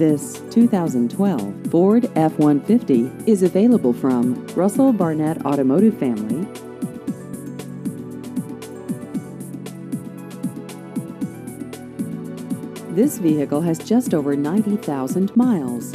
This 2012 Ford F-150 is available from Russell Barnett Automotive Family. This vehicle has just over 90,000 miles.